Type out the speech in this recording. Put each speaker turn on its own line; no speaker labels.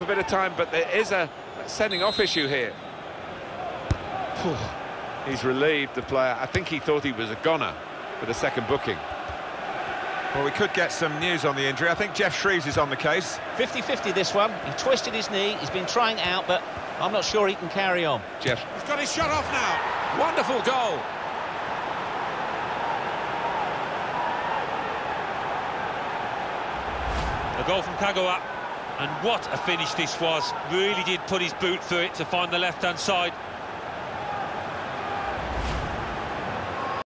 a bit of time, but there is a sending off issue here. He's relieved the player. I think he thought he was a goner for the second booking.
Well, we could get some news on the injury. I think Geoff Shreeves is on the case.
50-50 this one. He twisted his knee. He's been trying out, but I'm not sure he can carry on.
Geoff.
He's got his shot off now. Wonderful goal.
A goal from Kagawa. And what a finish this was. Really did put his boot through it to find the left-hand side.